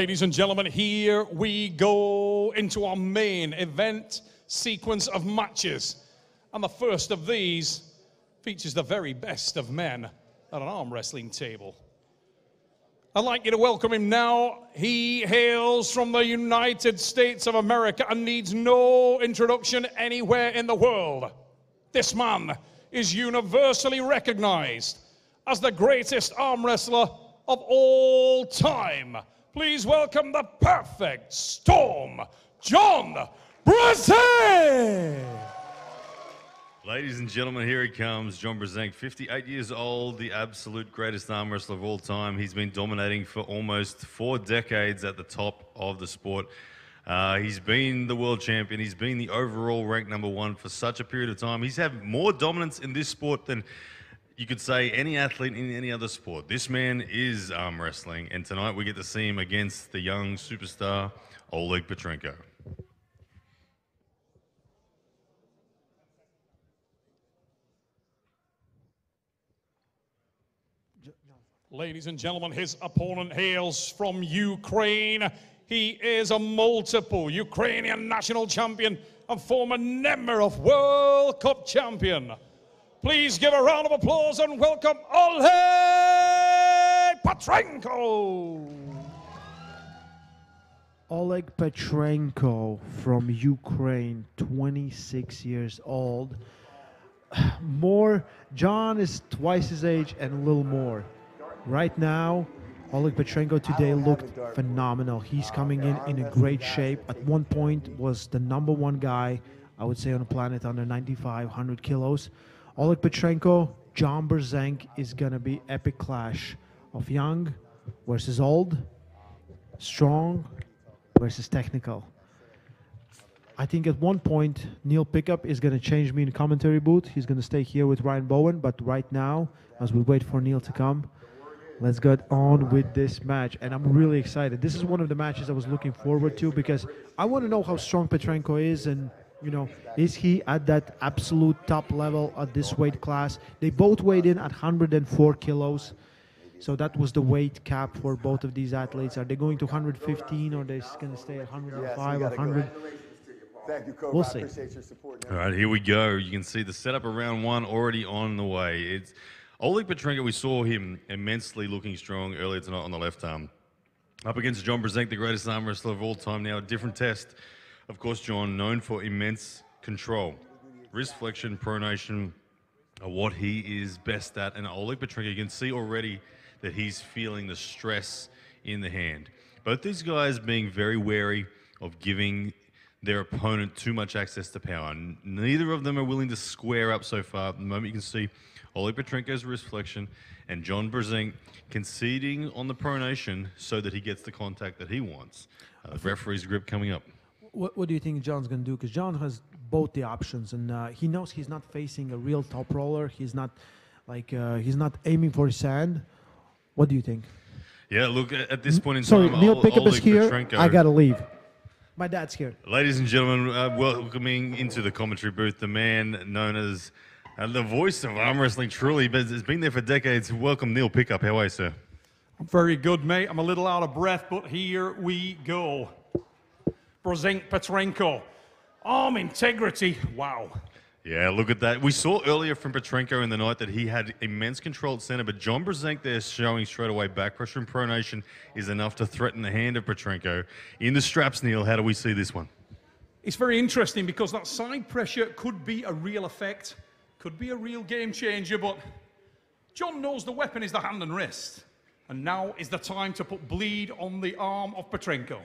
Ladies and gentlemen, here we go into our main event sequence of matches. And the first of these features the very best of men at an arm wrestling table. I'd like you to welcome him now. He hails from the United States of America and needs no introduction anywhere in the world. This man is universally recognized as the greatest arm wrestler of all time. Please welcome the perfect storm, John Brzenk. Ladies and gentlemen, here he comes, John Brzenk, 58 years old, the absolute greatest arm wrestler of all time. He's been dominating for almost four decades at the top of the sport. Uh, he's been the world champion. He's been the overall ranked number one for such a period of time. He's had more dominance in this sport than you could say any athlete in any other sport. This man is arm wrestling, and tonight we get to see him against the young superstar Oleg Petrenko. Ladies and gentlemen, his opponent hails from Ukraine. He is a multiple Ukrainian national champion and former Nemiroff World Cup champion. Please give a round of applause and welcome Oleg Petrenko. Oleg Petrenko from Ukraine, 26 years old. More, John is twice his age and a little more. Right now, Oleg Petrenko today looked phenomenal. He's coming in in a great shape. At one point, was the number one guy, I would say, on the planet under 95, 100 kilos. Oleg Petrenko, John Brzenk is gonna be epic clash of young versus old, strong versus technical. I think at one point Neil Pickup is going to change me in commentary booth. He's going to stay here with Ryan Bowen, but right now, as we wait for Neil to come, let's get on with this match. And I'm really excited. This is one of the matches I was looking forward to because I want to know how strong Petrenko is and you know, is he at that absolute top level at this weight class? They both weighed in at 104 kilos. So that was the weight cap for both of these athletes. Are they going to 115 or are they going to stay at 105 or 100? Thank you, Cobra. We'll see. your support. All right, here we go. You can see the setup of round one already on the way. It's Oleg Petrenko. We saw him immensely looking strong earlier tonight on the left arm. Up against John Brzenk, the greatest arm wrestler of all time. Now a different test. Of course, John, known for immense control, wrist flexion, pronation, are what he is best at. And Oleg Petrenko, you can see already that he's feeling the stress in the hand. Both these guys being very wary of giving their opponent too much access to power. Neither of them are willing to square up so far. At the moment, you can see Oleg Petrenko's wrist flexion and John Brzenk conceding on the pronation so that he gets the contact that he wants. Uh, the referee's grip coming up. What, what do you think John's going to do? Because John has both the options, and uh, he knows he's not facing a real top roller. He's not like uh, he's not aiming for sand. What do you think? Yeah, look, at at this point in Sorry, time, Neil Ol- Pickup is here. Petrenko- I gotta leave. My dad's here. Ladies and gentlemen, uh, welcoming into the commentary booth the man known as uh, the voice of arm wrestling, truly, but has been there for decades. Welcome, Neil Pickup. How are you, sir? I'm very good, mate. I'm a little out of breath, but here we go. Brzenk Petrenko. Arm integrity. Wow. Yeah, look at that. We saw earlier from Petrenko in the night that he had immense control at center, but John Brzenk there showing straight away back pressure and pronation is enough to threaten the hand of Petrenko. In the straps, Neil, how do we see this one? It's very interesting because that side pressure could be a real effect, could be a real game changer, but John knows the weapon is the hand and wrist. And now is the time to put bleed on the arm of Petrenko.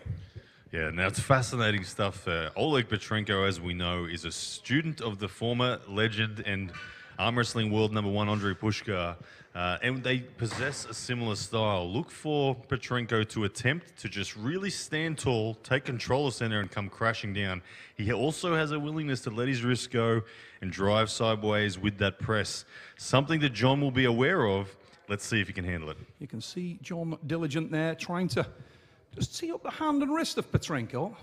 Yeah, now it's fascinating stuff. Uh, Oleg Petrenko, as we know, is a student of the former legend and arm wrestling world number one, Andrei Pushkar. Uh, and they possess a similar style. Look for Petrenko to attempt to just really stand tall, take control of center, and come crashing down. He also has a willingness to let his wrist go and drive sideways with that press. Something that John will be aware of. Let's see if he can handle it. You can see John Diligent there trying to just tee up the hand and wrist of Petrenko.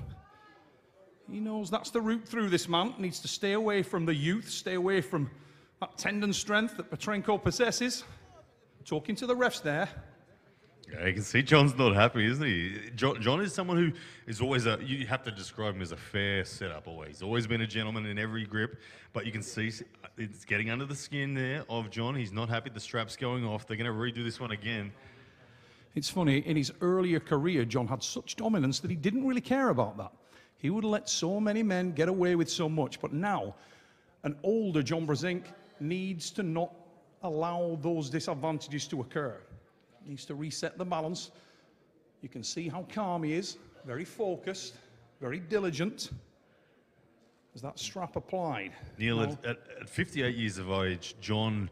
He knows that's the route through this man. Needs to stay away from the youth, stay away from that tendon strength that Petrenko possesses. Talking to the refs there. Yeah, you can see John's not happy, isn't he? John, John is someone who is always a, you have to describe him as a fair setup always. Always been a gentleman in every grip, but you can see it's getting under the skin there of John. He's not happy. The strap's going off. They're going to redo this one again. It's funny, in his earlier career, John had such dominance that he didn't really care about that. He would let so many men get away with so much, but now, an older John Brzenk needs to not allow those disadvantages to occur. He Needs to reset the balance. You can see how calm he is, very focused, very diligent. Is that strap applied? Neil, No. at, at, at 58 years of age, John,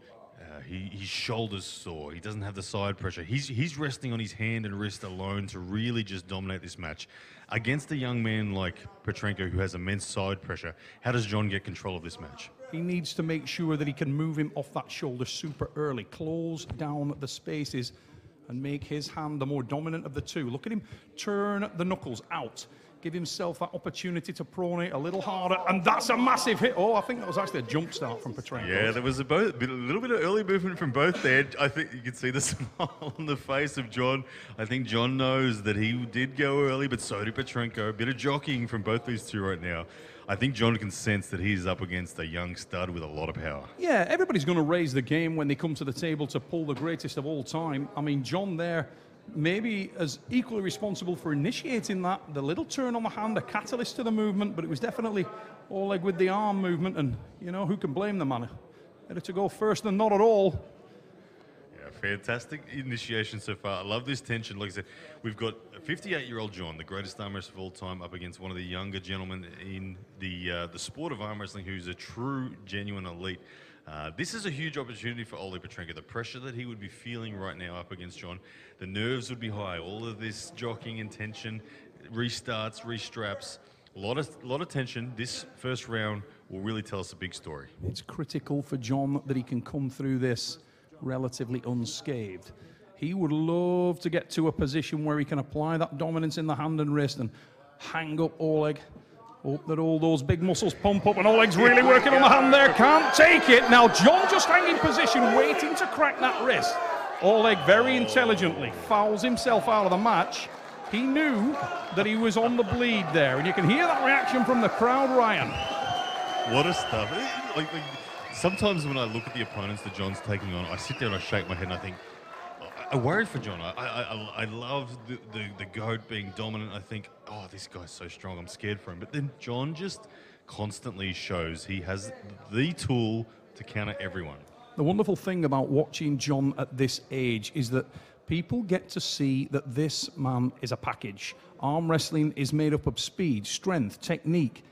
he, his shoulders sore. He doesn't have the side pressure. He's, he's resting on his hand and wrist alone to really just dominate this match. Against a young man like Petrenko, who has immense side pressure, how does John get control of this match? He needs to make sure that he can move him off that shoulder super early, close down the spaces, and make his hand the more dominant of the two. Look at him turn the knuckles out, give himself that opportunity to pronate a little harder, and that's a massive hit. Oh, I think that was actually a jump start from Petrenko. Yeah, there was a, both, a little bit of early movement from both there. I think you can see the smile on the face of John. I think John knows that he did go early, but so did Petrenko. A bit of jockeying from both these two right now. I think John can sense that he's up against a young stud with a lot of power. Yeah, everybody's going to raise the game when they come to the table to pull the greatest of all time. I mean, John there maybe as equally responsible for initiating that. The little turn on the hand, a catalyst to the movement, but it was definitely Oleg with the arm movement. And, you know, who can blame the man? Better to go first than not at all. Yeah, fantastic initiation so far. I love this tension. Like I said, we've got a 58-year-old John, the greatest arm wrestler of all time, up against one of the younger gentlemen in the uh, the sport of arm wrestling, who's a true, genuine elite. Uh, this is a huge opportunity for Oli Petrenko. The pressure that he would be feeling right now up against John, the nerves would be high. All of this jockeying and tension, restarts, restraps, a lot of lot of tension. This first round will really tell us a big story. It's critical for John that he can come through this relatively unscathed. He would love to get to a position where he can apply that dominance in the hand and wrist and hang up Oleg. Hope that all those big muscles pump up and Oleg's really working on the hand there. Can't take it. Now John just hanging position, waiting to crack that wrist. Oleg very intelligently fouls himself out of the match. He knew that he was on the bleed there, and you can hear that reaction from the crowd, Ryan. What a stuff. Like, like, sometimes when I look at the opponents that John's taking on, I sit there and I shake my head and I think, I, I worry for John. I, I, I, I love the, the, the GOAT being dominant. I think, oh, this guy's so strong. I'm scared for him. But then John just constantly shows he has the tool to counter everyone. The wonderful thing about watching John at this age is that people get to see that this man is a package. Arm wrestling is made up of speed, strength, technique.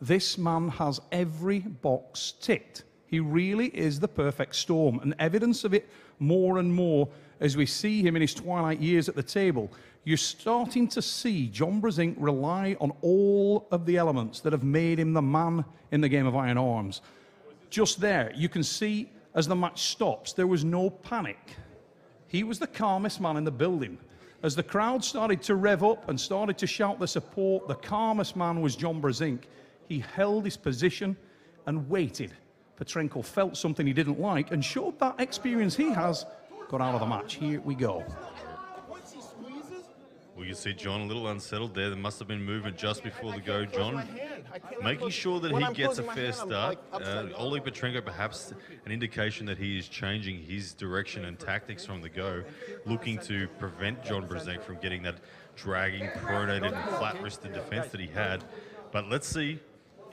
This man has every box ticked. He really is the perfect storm, and evidence of it more and more as we see him in his twilight years at the table. You're starting to see John Brzenk rely on all of the elements that have made him the man in the game of iron arms just there, you can see as the match stops, there was no panic. He was the calmest man in the building. As the crowd started to rev up and started to shout the support, the calmest man was John Brzenk. He held his position and waited. Petrenko felt something he didn't like and showed that experience he has, got out of the match. Here we go. Well, you see John a little unsettled there. There must have been movement just before the go. John making sure that he gets a fair start. Uh, Oli Petrenko perhaps an indication that he is changing his direction and tactics from the go, looking to prevent John Brzenk from getting that dragging, pronated, and flat-wristed defense that he had. But let's see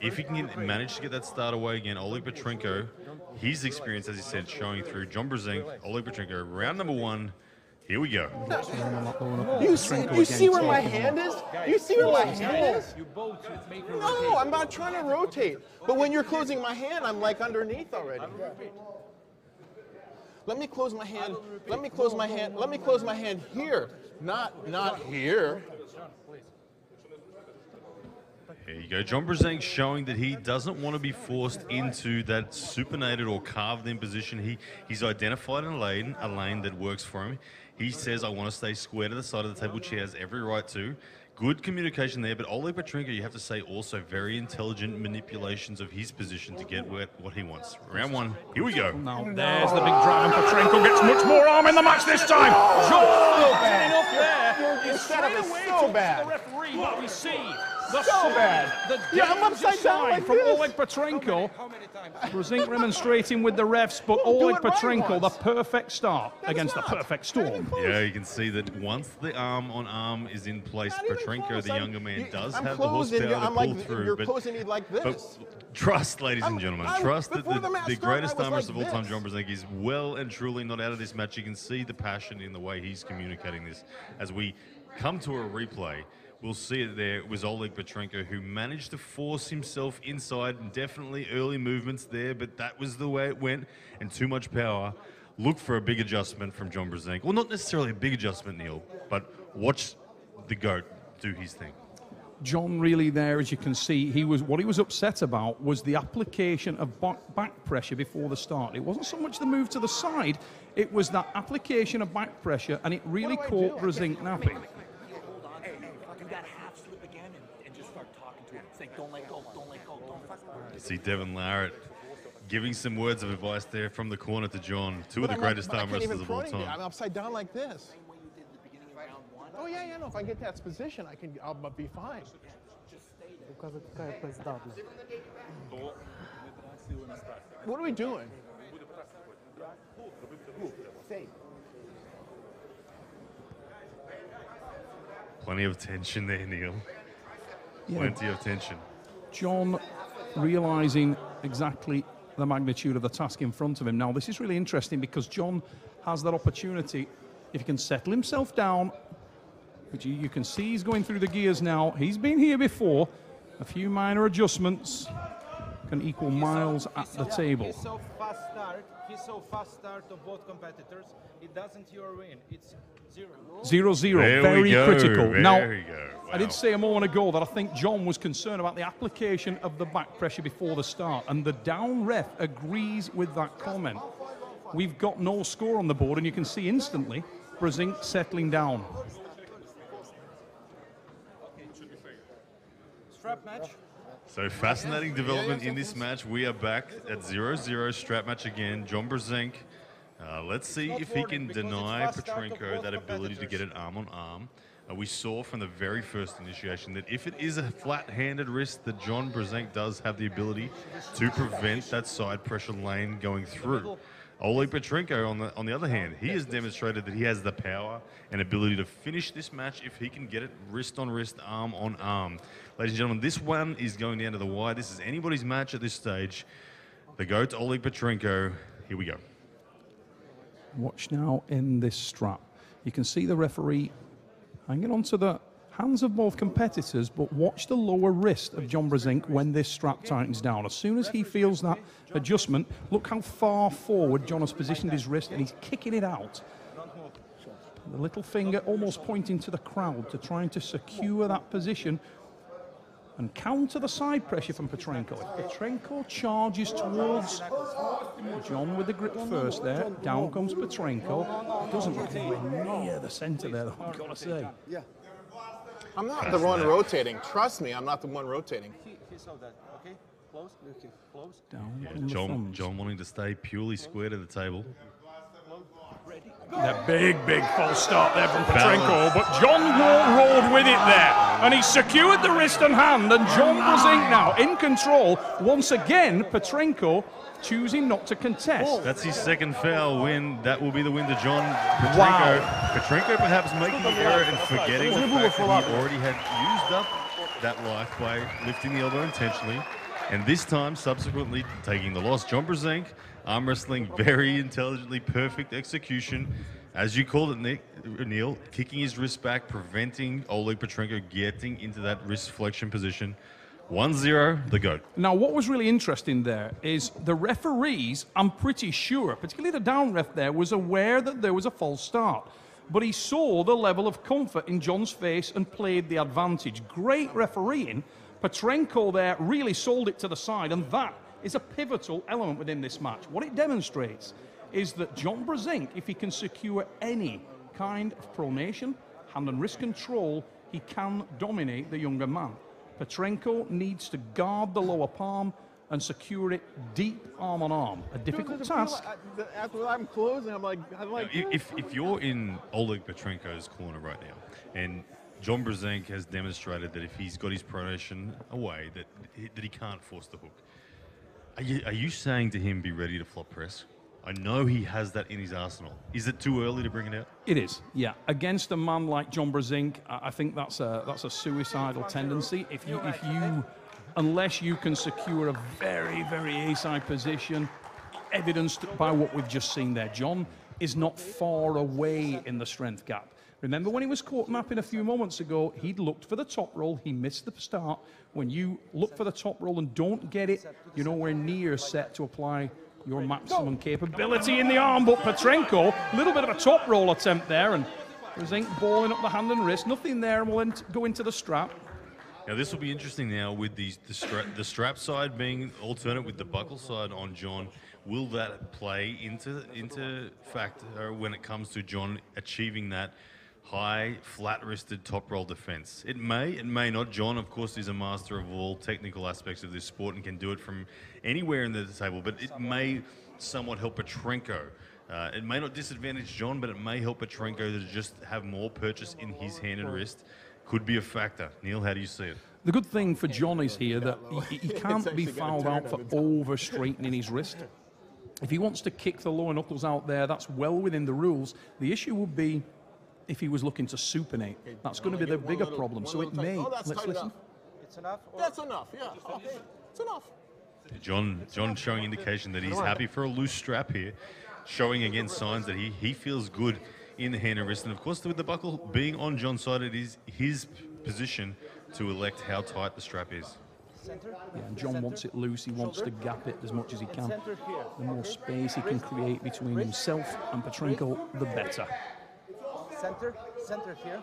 if he can get, manage to get that start away again. Oli Petrenko, his experience, as he said, showing through. John Brzenk, Oli Petrenko, round number one. Here we go. You see, you see where my hand is? You see where my hand is? No, I'm not trying to rotate. But when you're closing my hand, I'm like underneath already. Let me close my hand. Let me close my hand. Let me close my hand here, not not here. There you go. John Brzenk showing that he doesn't want to be forced into that supinated or carved in position. He he's identified a lane, a lane that works for him. He says, I want to stay square to the side of the table, which he has every right to. Good communication there, but Oleg Petrenko, you have to say, also very intelligent manipulations of his position to get where, what he wants. Round one, here we go. Now there's the big dragon. Petrenko gets much more arm in the match this time. John getting up there. Your- your He's setup straight is away so bad. The referee, but we see the So sign, bad. The Yeah, I'm upside down like from this. Oleg Petrenko. Brzenk remonstrating with the refs, but Well, do Oleg it right Petrenko, the perfect start That is against the perfect storm. Yeah, you can see that once the arm on arm is in place, Not Petrenko, the younger man, you- does I'm have the horsepower to I'm pull like, through. You're but, closing me like but trust, ladies I'm- and gentlemen, I'm- trust that the, the the greatest I was arm wrestler like of all time, this. John Brzenk, is well and truly not out of this match. You can see the passion in the way he's communicating this. As we come to a replay, we'll see it there. It was Oleg Petrenko who managed to force himself inside and definitely early movements there, but that was the way it went and too much power. Look for a big adjustment from John Brzenk. Well, not necessarily a big adjustment, Neil, but watch the GOAT do his thing. John really there, as you can see, he was what he was upset about was the application of back, back pressure before the start. It wasn't so much the move to the side, it was that application of back pressure, and it really caught do? Brzenk napping. hold on. Hey, hey, fucking that half slip again and, and just start talking to him. Say, don't let go, don't let go, don't fucking. You see Devon Larratt giving some words of advice there from the corner to John, two of the I'm not- greatest but I arm wrestlers of all time. anything. I'm upside down like this. Same way you did at the beginning of round one. Oh yeah, yeah. No, if I get that position, I can. I'll be fine. What are we doing? Plenty of tension there, Neil. Yeah, Plenty of tension. John realizing exactly the magnitude of the task in front of him. Now, this is really interesting because John has that opportunity. If he can settle himself down, which you, you can see he's going through the gears now. He's been here before. A few minor adjustments can equal miles at the table. He's so fast start. He's so fast start of both competitors. It doesn't your win. It's zero. Zero zero, There very we go. critical. There now, we go. I did say a moment ago that I think John was concerned about the application of the back pressure before the start, and the down ref agrees with that comment. We've got no score on the board, and you can see instantly Brzenk settling down. Strap match. So fascinating development in this match. We are back at 0-0 strap match again. John Brzenk. Uh, let's see if he can deny Petrenko that ability to get an arm on arm. Uh, we saw from the very first initiation that if it is a flat-handed wrist, that John Brzenk does have the ability to prevent that side pressure lane going through. Oleg Petrenko, on the on the other hand, he has demonstrated that he has the power and ability to finish this match if he can get it wrist on wrist, arm on arm. Ladies and gentlemen, this one is going down to the wire. This is anybody's match at this stage. The goat Oleg Petrenko. Here we go. Watch now in this strap. You can see the referee hanging onto the hands of both competitors, but watch the lower wrist of John Brzenk when this strap tightens down. As soon as he feels that adjustment, look how far forward John has positioned his wrist and he's kicking it out. The little finger almost pointing to the crowd to trying to secure that position and counter the side pressure from Petrenko. If Petrenko charges towards John with the grip first there, down comes Petrenko. Doesn't look anywhere near the centre there, I've got to say. I'm not the one rotating. Trust me, I'm not the one rotating. He, he saw that. Okay. Close. Okay. Close. Down come the John. John wanting to stay purely square to the table. That big, big false start there from Petrenko, but John Wall rolled with it there, and he secured the wrist and hand, and John was in now in control. Once again, Petrenko choosing not to contest. That's his second foul win. That will be the win to John Petrenko. Wow. Petrenko perhaps making the error and forgetting the fact that he already had used up that life by lifting the elbow intentionally. And this time, subsequently taking the loss. John Brzenk, arm wrestling, very intelligently, perfect execution. As you called it, Nick, Neil, kicking his wrist back, preventing Oleg Petrenko getting into that wrist flexion position. 1-0, the GOAT. Now, what was really interesting there is the referees, I'm pretty sure, particularly the down ref there, was aware that there was a false start. But he saw the level of comfort in John's face and played the advantage. Great refereeing. Petrenko there really sold it to the side, and that is a pivotal element within this match. What it demonstrates is that John Brzenk, if he can secure any kind of pronation, hand and wrist control, he can dominate the younger man. Petrenko needs to guard the lower palm and secure it deep arm on arm. A difficult Does task. like- After I'm closing, I'm like, I'm like, If, if you're in Oleg Petrenko's corner right now, and John Brzenk has demonstrated that if he's got his pronation away, that he, that he can't force the hook. Are you, are you saying to him, be ready to flop press? I know he has that in his arsenal. Is it too early to bring it out? It is, yeah. Against a man like John Brzenk, I think that's a that's a suicidal tendency. If you if you unless you can secure a very very A-side position, evidenced by what we've just seen there, John is not far away in the strength gap. Remember when he was caught mapping a few moments ago, he'd looked for the top roll, he missed the start. When you look for the top roll and don't get it, you're nowhere near set to apply your maximum capability in the arm. But Petrenko, a little bit of a top roll attempt there, and Brzenk balling up the hand and wrist. Nothing there and we'll ent- go into the strap. Now this will be interesting now with the the, stra- the strap side being alternate with the buckle side on John. Will that play into into fact uh, when it comes to John achieving that high flat-wristed top roll defense? It may, it may not. John, of course, is a master of all technical aspects of this sport and can do it from anywhere in the table. But it may somewhat help Petrenko. Uh, it may not disadvantage John, but it may help Petrenko to just have more purchase in his hand and wrist. Could be a factor. Neil, how do you see it? The good thing for John is here that he, he can't be fouled out for on its own. over straightening his wrist. If he wants to kick the lower knuckles out there, that's well within the rules. The issue would be if he was looking to supinate. That's going to be the bigger little- problem. So it little may. Oh, that's Let's listen. enough. It's enough? Or That's enough. Yeah. Okay. It's enough. John, John showing indication that he's happy for a loose strap here, showing again signs that he, he feels good in the hand and wrist. And of course, with the buckle being on John's side, it is his position to elect how tight the strap is. Yeah, and John wants it loose. He wants to gap it as much as he can. The more space he can create between himself and Petrenko, the better. Center, center here.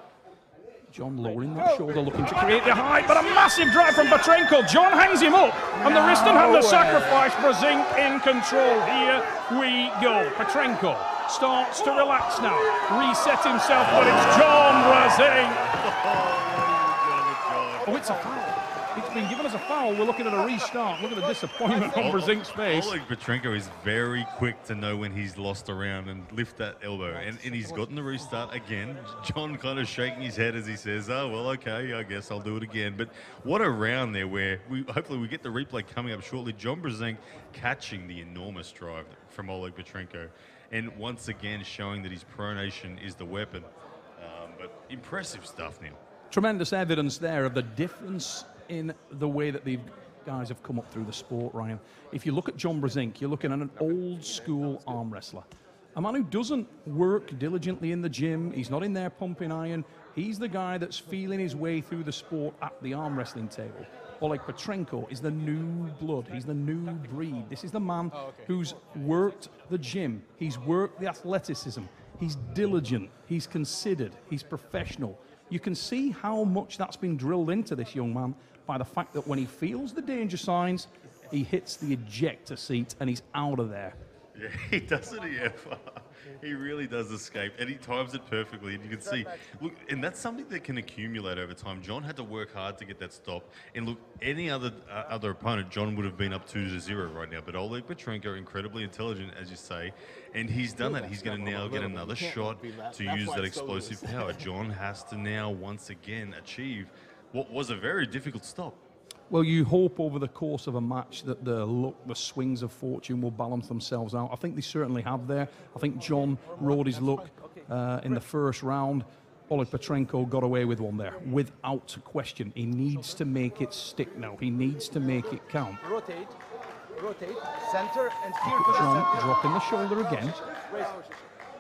John lowering that shoulder, looking to create the height, but a massive drive from Petrenko. John hangs him up, and the wrist and hand of sacrifice. Brzenk in control. Here we go. Petrenko starts to relax now, reset himself, but it's John Brzenk. Oh, it's a foul. It's been given as a foul. We're looking at a restart. Look at the disappointment on Brzenk's face. Oleg Petrenko is very quick to know when he's lost around and lift that elbow. And, and he's gotten the restart again. John kind of shaking his head as he says, oh, well, okay, I guess I'll do it again. But what a round there where we hopefully we get the replay coming up shortly. John Brzenk catching the enormous drive from Oleg Petrenko. And once again showing that his pronation is the weapon. Um, but impressive stuff, Neil. tremendous evidence there of the difference in the way that these guys have come up through the sport, Ryan. If you look at John Brzenk, you're looking at an old school arm wrestler. A man who doesn't work diligently in the gym, he's not in there pumping iron. He's the guy that's feeling his way through the sport at the arm wrestling table. Oleg Petrenko is the new blood. He's the new breed. This is the man oh, who's worked the gym. He's worked the athleticism. He's diligent. He's considered. He's professional. You can see how much that's been drilled into this young man by the fact that when he feels the danger signs, he hits the ejector seat and he's out of there. Yeah, he does it here. he really does escape, and he times it perfectly. And you can see, look, and that's something that can accumulate over time. John had to work hard to get that stop. And look, any other uh, other opponent, John would have been up two to zero right now. But Oleg Petrenko, incredibly intelligent, as you say, and he's done that. He's going to now get another shot to use that explosive power. John has to now once again achieve what was a very difficult stop. Well, you hope over the course of a match that the luck, the swings of fortune will balance themselves out. I think they certainly have there. I think John rode his luck uh, in the first round. Oleg Petrenko got away with one there, without question. He needs to make it stick now. He needs to make it count. Rotate, rotate, center, and here to the John center. dropping the shoulder again.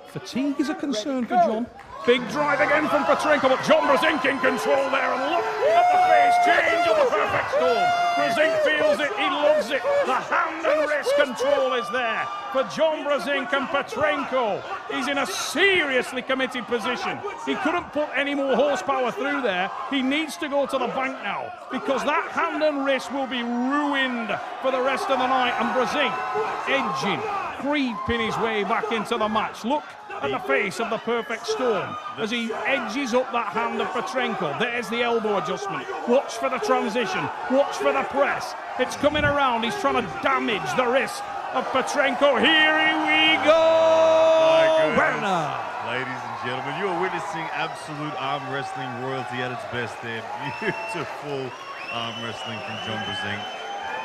Fatigue is a concern for John. Big drive again from Petrenko, but John Brzenk in control there. And look at the face change of the perfect storm. Brzenk feels it, he loves it. The hand and wrist control is there for John Brzenk and Petrenko. He's in a seriously committed position. He couldn't put any more horsepower through there. He needs to go to the bank now because that hand and wrist will be ruined for the rest of the night. And Brzenk edging, creeping his way back into the match. Look at the face of the perfect storm as he edges up that hand of Petrenko. There's the elbow adjustment. Watch for the transition. Watch for the press. It's coming around. He's trying to damage the wrist of Petrenko. Here we go. Werner. Ladies and gentlemen, you are witnessing absolute arm wrestling royalty at its best there. Beautiful arm wrestling from John Brzenk.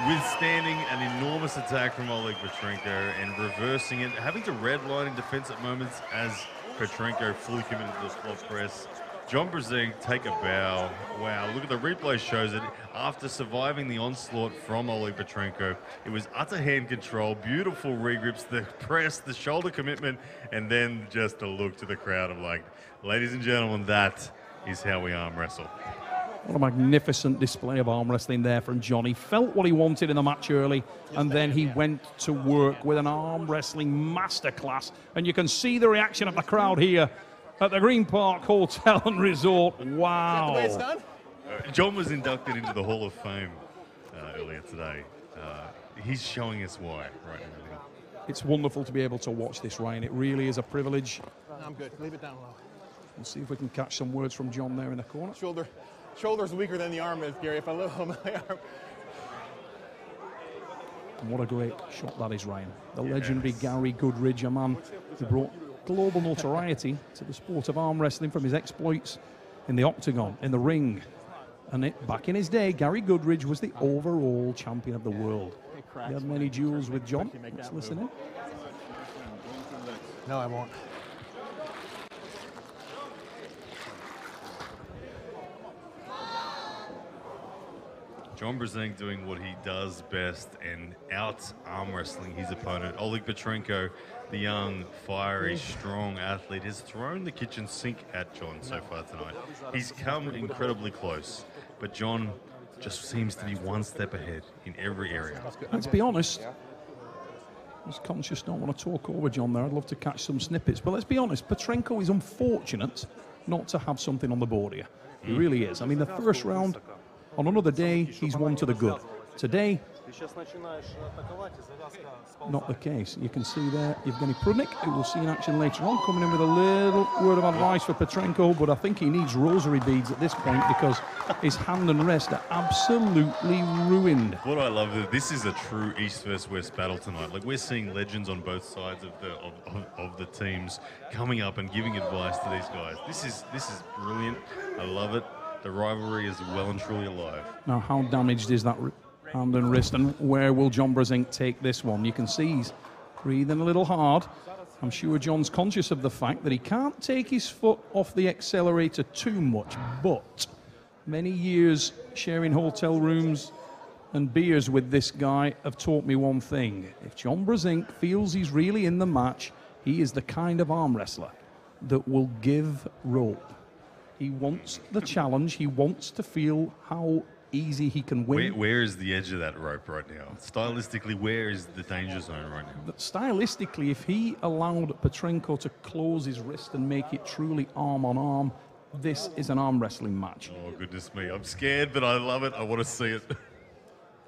Withstanding an enormous attack from Oleg Petrenko and reversing it, having to redline in defense at moments as Petrenko fully committed to the spot press. John Brzenk take a bow. Wow, look at the replay shows it. After surviving the onslaught from Oleg Petrenko, it was utter hand control, beautiful regrips, the press, the shoulder commitment, and then just a look to the crowd of like, ladies and gentlemen, that is how we arm wrestle. What a magnificent display of arm wrestling there from Johnny. He felt what he wanted in the match early, and then he went to work with an arm wrestling masterclass. And you can see the reaction of the crowd here at the Green Park Hotel and Resort. Wow. The way it's done? John was inducted into the Hall of Fame uh, earlier today. Uh, he's showing us why right now. It's wonderful to be able to watch this, Ryan. It really is a privilege. I'm good. Leave it down low. We'll see if we can catch some words from John there in the corner. Shoulder, shoulder's weaker than the arm is, Gary. If I lift my arm, And what a great shot that is, Ryan. The legendary Gary Goodridge, a man who brought global notoriety to the sport of arm wrestling from his exploits in the octagon, in the ring. And it, back in his day, Gary Goodridge was the overall champion of the world. He had many duels with John. Let's listen in. no, I won't. John Brzenk doing what he does best and out arm wrestling his opponent. Oleg Petrenko, the young, fiery, strong athlete, has thrown the kitchen sink at John so far tonight. He's come incredibly close, but John just seems to be one step ahead in every area. Let's be honest. I was conscious, don't want to talk over John there. I'd love to catch some snippets. But let's be honest, Petrenko is unfortunate not to have something on the board here. He hmm. really is. I mean, the first round, on another day, he's one to the good. Today, not the case. You can see there Evgeny Prudnik, who we'll see in action later on, coming in with a little word of advice for Petrenko, but I think he needs rosary beads at this point because his hand and wrist are absolutely ruined. What I love is this is a true East versus West battle tonight. Like we're seeing legends on both sides of the of, of, of the teams coming up and giving advice to these guys. This is this is brilliant. I love it. The rivalry is well and truly alive. Now, how damaged is that hand and wrist, and where will John Brzenk take this one? You can see he's breathing a little hard. I'm sure John's conscious of the fact that he can't take his foot off the accelerator too much, but many years sharing hotel rooms and beers with this guy have taught me one thing. If John Brzenk feels he's really in the match, he is the kind of arm wrestler that will give rope. He wants the challenge. He wants to feel how easy he can win. Where, where is the edge of that rope right now? Stylistically, where is the danger zone right now? But stylistically, if he allowed Petrenko to close his wrist and make it truly arm on arm, this is an arm wrestling match. Oh goodness me! I'm scared, but I love it. I want to see it.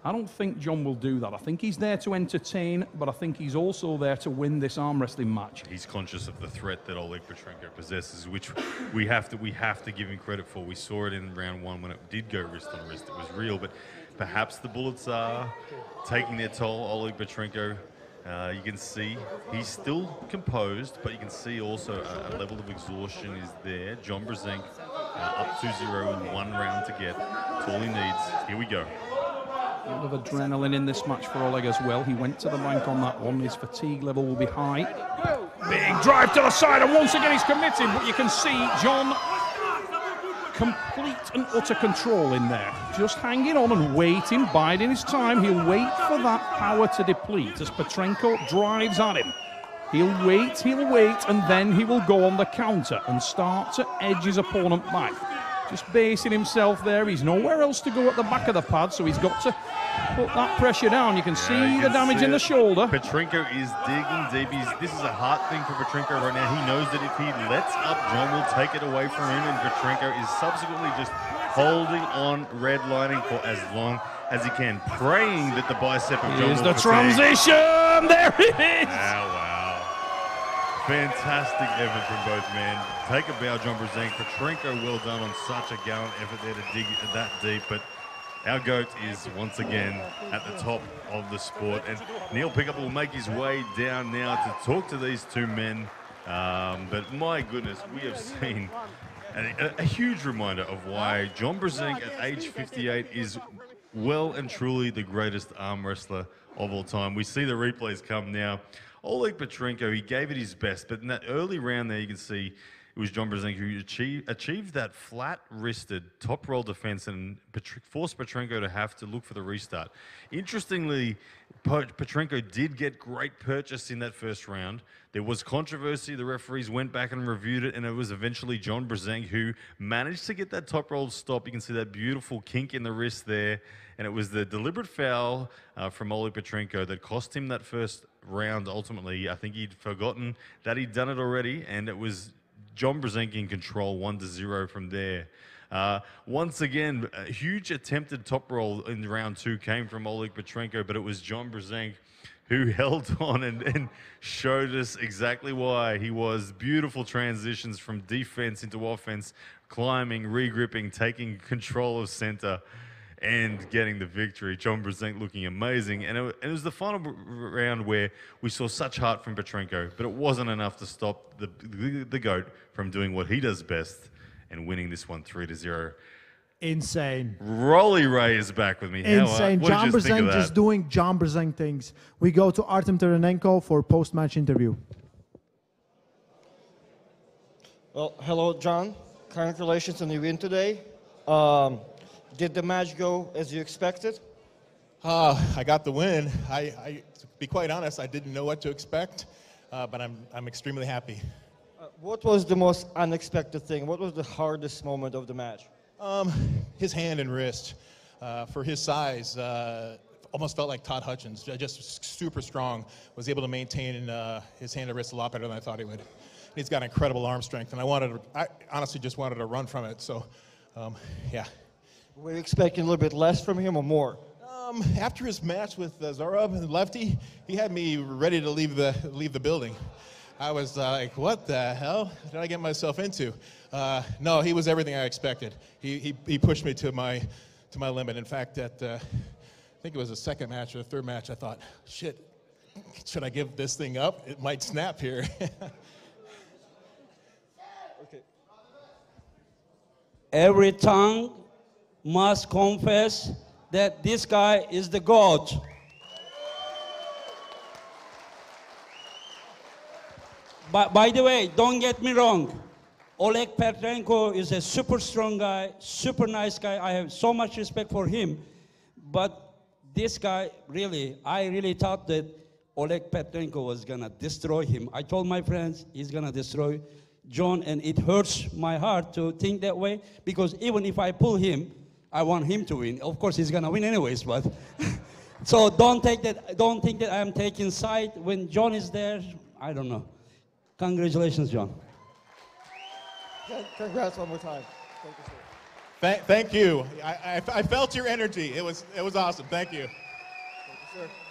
I don't think John will do that. I think he's there to entertain, but I think he's also there to win this arm wrestling match. He's conscious of the threat that Oleg Petrenko possesses, which we have to we have to give him credit for. We saw it in round one when it did go wrist on wrist. It was real, but perhaps the bullets are taking their toll. Oleg Petrenko, uh, you can see he's still composed, but you can see also a, a level of exhaustion is there. John Brzenk uh, up 2-0 in one round to get. That's all he needs. Here we go. A lot of adrenaline in this match for Oleg as well. He went to the bank on that one. His fatigue level will be high. Big drive to the side, and once again he's committed. But you can see John complete and utter control in there. Just hanging on and waiting, biding his time. He'll wait for that power to deplete as Petrenko drives at him. He'll wait, he'll wait, and then he will go on the counter and start to edge his opponent back. Just basing himself there. He's nowhere else to go at the back of the pad, so he's got to put that pressure down. You can see Yeah, you the can damage see in the shoulder. Petrenko is digging deep. He's, this is a hard thing for Petrenko right now. He knows that if he lets up, John will take it away from him, and Petrenko is subsequently just holding on, redlining for as long as he can, praying that the bicep of John Here's the transition. There it is. Wow. Fantastic effort from both men. Take a bow, John Brzenk. Petrenko, well done on such a gallant effort there to dig that deep. But our GOAT is once again at the top of the sport. And Neil Pickup will make his way down now to talk to these two men. Um, but my goodness, we have seen a, a huge reminder of why John Brzenk at age 58 is well and truly the greatest arm wrestler of all time. We see the replays come now. Oleg Petrenko, he gave it his best, but in that early round there, you can see it was John Brzenko who achieved, achieved that flat-wristed top roll defense and forced Petrenko to have to look for the restart. Interestingly, Petrenko did get great purchase in that first round. There was controversy. The referees went back and reviewed it, and it was eventually John Brzenk who managed to get that top roll stop. You can see that beautiful kink in the wrist there, and it was the deliberate foul uh, from Oleg Petrenko that cost him that first round. Ultimately, I think he'd forgotten that he'd done it already, and it was John Brzenk in control, one to zero from there. Uh, once again, a huge attempted top roll in round two came from Oleg Petrenko, but it was John Brzenk who held on and, and showed us exactly why he was beautiful transitions from defense into offense, climbing, regripping, taking control of center and getting the victory. John Brzenk looking amazing. And it, it was the final round where we saw such heart from Petrenko, but it wasn't enough to stop the, the, the GOAT from doing what he does best and winning this one 3 to 0. Insane. Rolly Ray is back with me. Insane. what John you think of Brzenk that? just doing John Brzenk things. We go to Artem Taranenko for post-match interview. Well, hello, John. Congratulations on your win today. Um, did the match go as you expected? Uh, I got the win. I, I, to be quite honest, I didn't know what to expect, uh, but I'm, I'm extremely happy. Uh, what was the most unexpected thing? What was the hardest moment of the match? Um, his hand and wrist, uh, for his size, uh, almost felt like Todd Hutchings, just super strong. Was able to maintain uh, his hand and wrist a lot better than I thought he would. He's got incredible arm strength, and I wanted, to, I honestly just wanted to run from it. So, um, yeah. Were you expecting a little bit less from him or more? Um, after his match with uh, Zorub and Lefty, he had me ready to leave the leave the building. I was like, "What the hell did I get myself into?" Uh, no, he was everything I expected. He, he, he pushed me to my to my limit. In fact, at uh, I think it was the second match or the third match, I thought, "Shit, should I give this thing up? It might snap here." okay. Every tongue must confess that this guy is the God. But by the way, don't get me wrong. Oleg Petrenko is a super strong guy, super nice guy. I have so much respect for him. But this guy, really, I really thought that Oleg Petrenko was gonna destroy him. I told my friends he's gonna destroy John, and it hurts my heart to think that way because even if I pull him, I want him to win. Of course, he's gonna win anyways, but so don't take that. Don't think that I'm taking side when John is there. I don't know. Congratulations, John. Congrats one more time. Thank you, sir. Thank, thank you. I, I, I felt your energy. It was it was awesome. Thank you. Thank you, sir. Thank you.